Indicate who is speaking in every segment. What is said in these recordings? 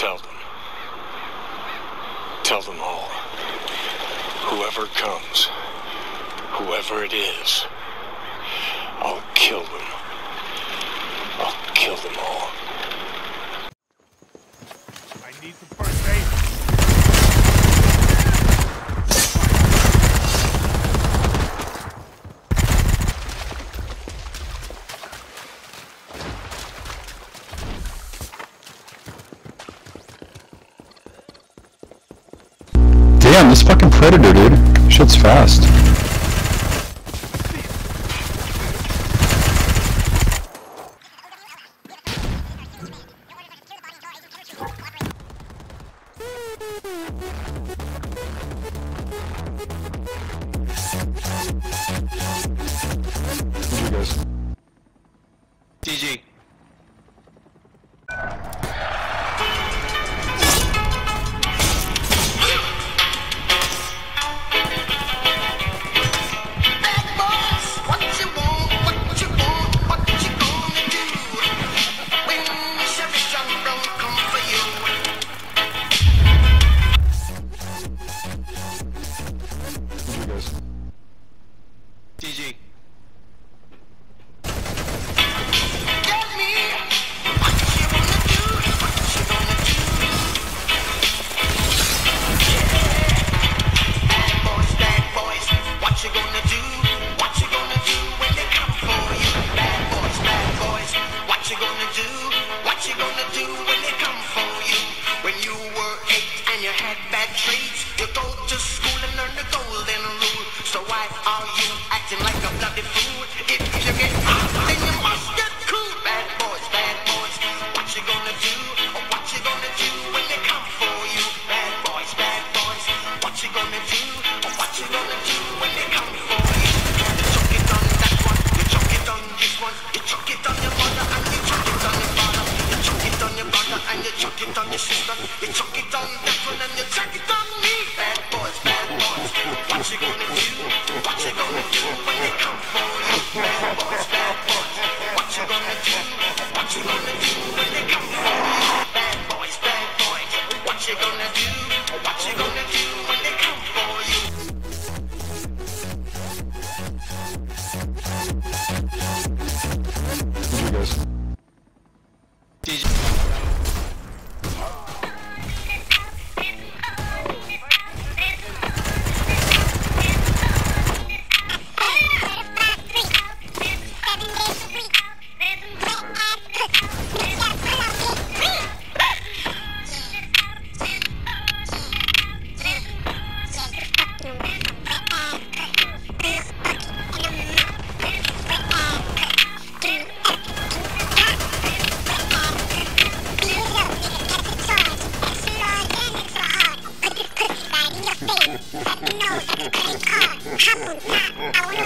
Speaker 1: Tell them. Tell them all. Whoever comes, whoever it is, I'll kill them. I'll kill them all.
Speaker 2: I need
Speaker 3: to this fucking predator, dude. Shit's fast.
Speaker 4: Shut
Speaker 5: up.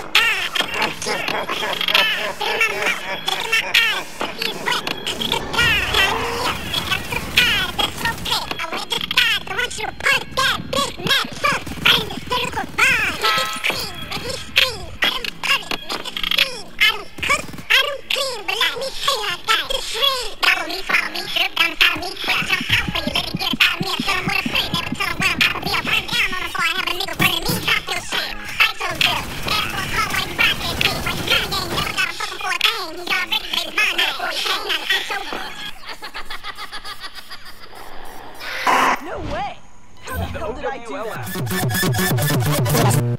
Speaker 5: way! How the, the hell did I do that?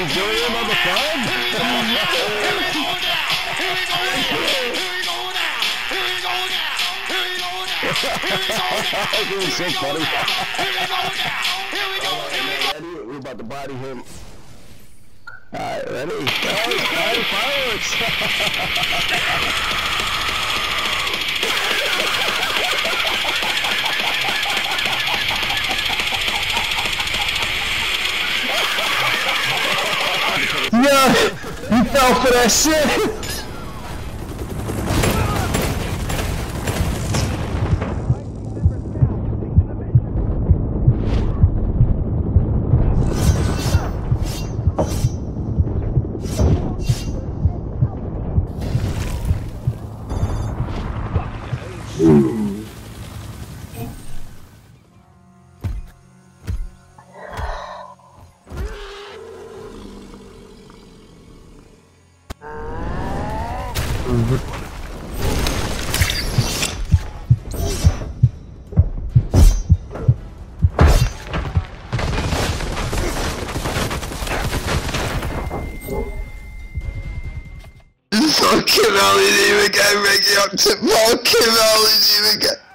Speaker 6: Enjoy him on fun?
Speaker 7: Here we go now. Here We're about to body him. Alright, ready? Guys, fire fireworks! That shit.
Speaker 8: He didn't even get Ricky up to hell, he didn't even get.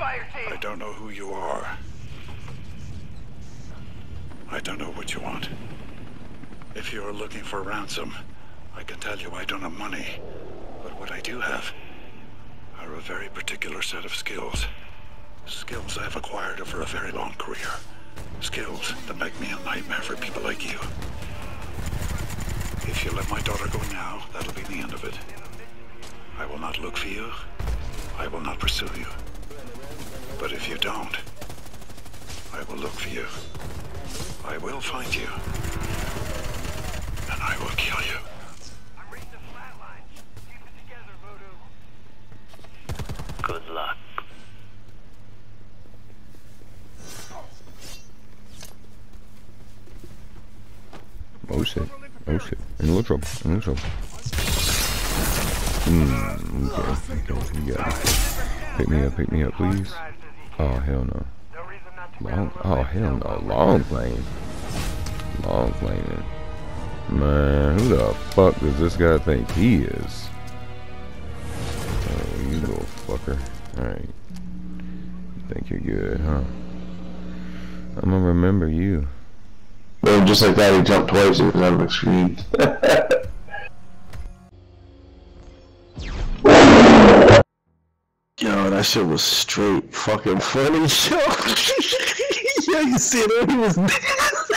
Speaker 9: I team?
Speaker 1: I don't know who you are. I don't know what you want. If you're looking for ransom, I can tell you I don't have money. But what I do have a very particular set of skills. Skills I've acquired over a very long career. Skills that make me a nightmare for people like you. If you let my daughter go now, that'll be the end of it. I will not look for you. I will not pursue you. But if you don't, I will look for you. I will find you. And I will kill you.
Speaker 8: Good luck.
Speaker 7: Oh shit. Oh shit. In a little trouble. In a little trouble. Hmm. Okay. Okay. You got. Pick me up. Pick me up, please. Oh hell no. Long. Oh hell no. Long plane. Long plane. Man, who the fuck does this guy think he is? Oh, you little fucker. Alright. Think you're good, huh? I'm gonna remember you.
Speaker 8: Well, just like that, he jumped twice. He was out of the screen. Yo, that shit was straight fucking funny. Yo, yo you see it? He was.